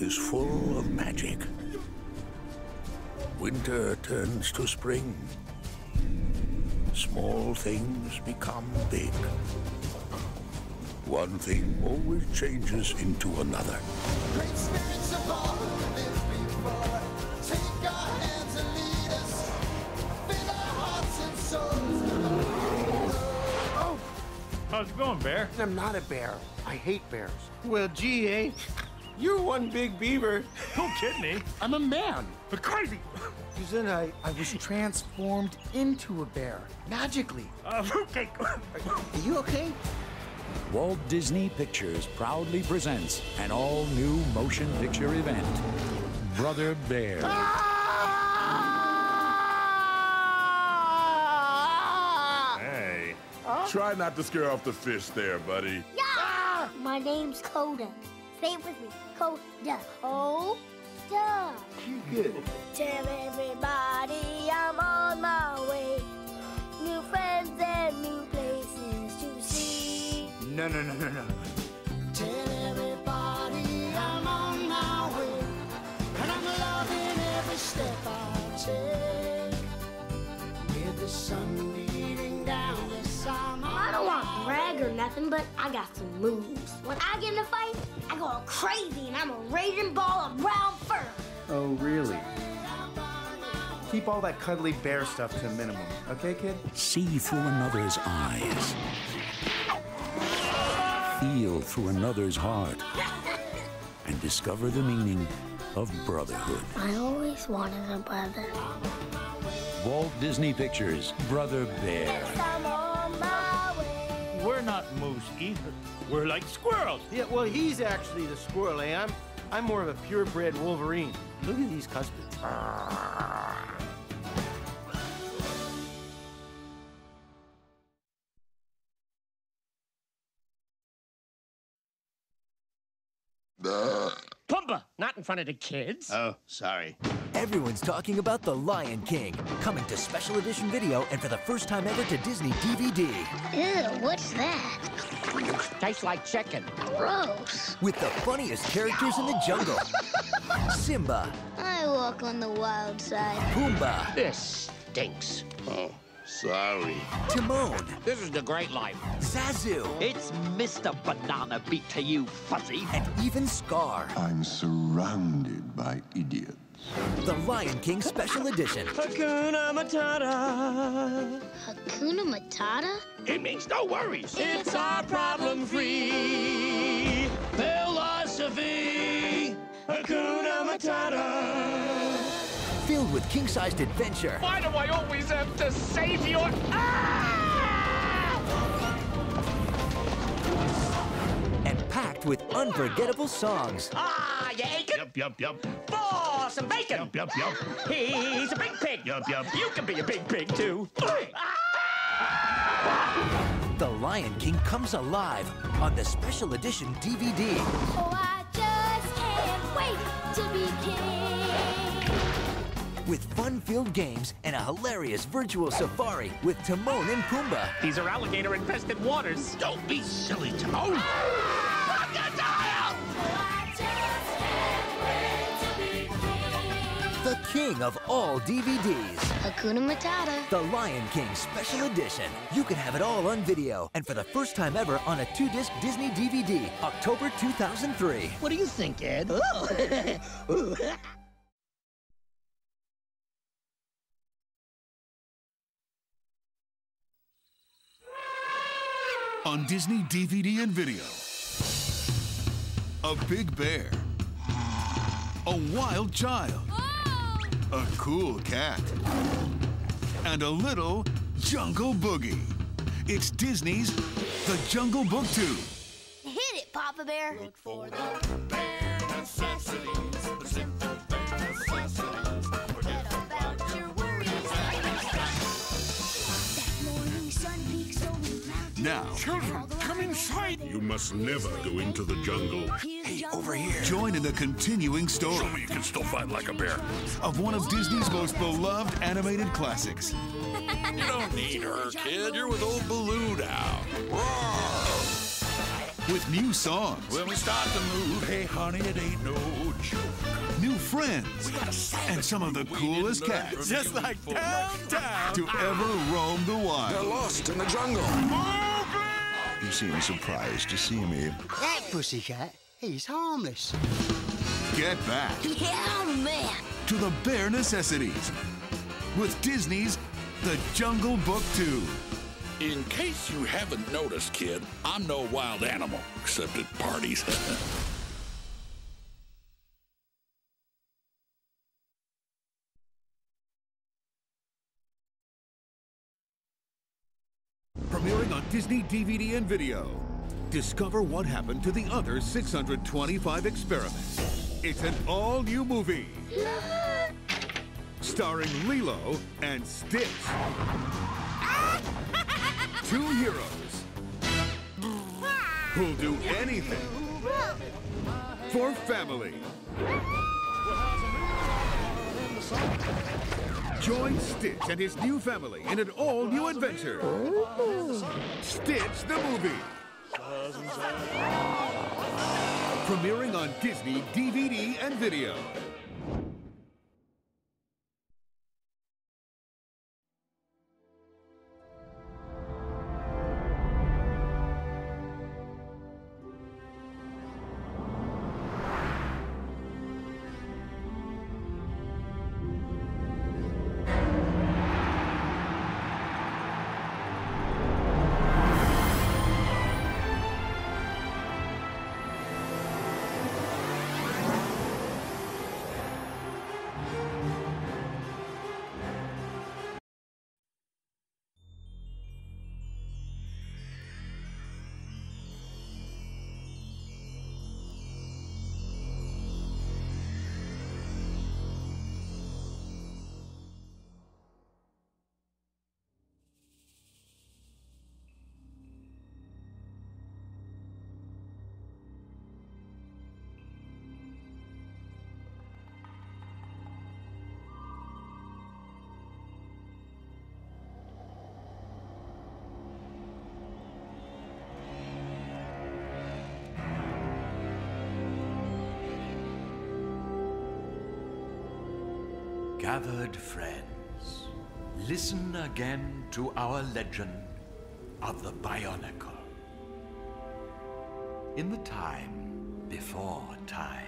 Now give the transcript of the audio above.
is full of magic. Winter turns to spring. Small things become big. One thing always changes into another. Great spirits above, lived before. Take our hands and lead us. Fill our hearts and souls. Oh, how's it going, Bear? I'm not a bear. I hate bears. Well, gee, eh? You're one big beaver. Don't kid me. I'm a man. But crazy. Susan, I, I was transformed into a bear. Magically. Uh, okay. Are you okay? Walt Disney Pictures proudly presents an all new motion picture event Brother Bear. Hey. Try not to scare off the fish there, buddy. Yeah! My name's Koda. Say it with me. Koda. Oh, duh. You good? Tell everybody I'm on my way. New friends and new places to see. No, no, no, no, no. Tell everybody I'm on my way. And I'm loving every step I take. With the sun beating down, yes, I'm I don't want brag or nothing, but I got some moves. When I get in a fight, I go all crazy and I'm a raging ball of brown fur. Oh, really? Keep all that cuddly bear stuff to a minimum, okay, kid? See through another's eyes. Feel through another's heart. And discover the meaning of brotherhood. I always wanted a brother. Walt Disney Pictures, Brother Bear. We're not moose either. We're like squirrels. Yeah, well, he's actually the squirrel, eh? I'm, I'm more of a purebred Wolverine. Look at these cuspids. Pumbaa, not in front of the kids. Oh, sorry. Everyone's talking about The Lion King, coming to special edition video and for the first time ever to Disney DVD. Ew, what's that? Tastes like chicken. Gross. With the funniest characters in the jungle Simba, I walk on the wild side. Pumbaa, This stinks. Oh, sorry. Timon, This is the great life. Zazu, It's Mr. Banana Beak to you, fuzzy. and even Scar. I'm surrounded by idiots. The Lion King Special Edition. Hakuna Matata. Hakuna Matata? It means no worries. It's our problem-free philosophy. Hakuna Matata. Filled with king-sized adventure Why do I always have to save your... Ah! and packed with unforgettable songs. Ah, you aching? Yup, yup, yup. For some bacon. Yup, yup, yup. He's a big pig. Yup, yup. You can be a big pig, too. The Lion King comes alive on the Special Edition DVD. Oh, I just can't wait to be king. With fun-filled games and a hilarious virtual safari with Timon and Pumbaa. These are alligator-infested waters. Don't be silly, Timon. King. Of all DVDs. Hakuna Matata. The Lion King Special Edition. You can have it all on video and for the first time ever on a two-disc Disney DVD, October 2003. What do you think, Ed? On Disney DVD and video. A big bear. A wild child. A cool cat. And a little jungle boogie. It's Disney's The Jungle Book 2. Hit it, Papa Bear. Look for the bare necessities, the Now, Children, come inside. You must never go into the jungle. Hey, over here. join in the continuing story Show me you can still fight like a bear. of one of Disney's most beloved animated classics. You don't need her, kid. You're with old Baloo now. Roar! with new songs. When we start to move, hey honey, it ain't no joke. New friends. And some of the coolest cats Just like downtown. to ever roam the wild. They're lost in the jungle. You seem surprised to see me. That pussycat, he's harmless. Get back Yeah, oh, man. to the bare necessities with Disney's The Jungle Book 2. In case you haven't noticed, kid, I'm no wild animal, except at parties. Disney DVD and video. Discover what happened to the other 625 experiments. It's an all new movie. Starring Lilo and Stitch. Two heroes who'll do anything for family. Join Stitch and his new family in an all new adventure. Stitch the movie. Premiering on Disney DVD and video. Gathered friends, listen again to our legend of the Bionicle. In the time before time,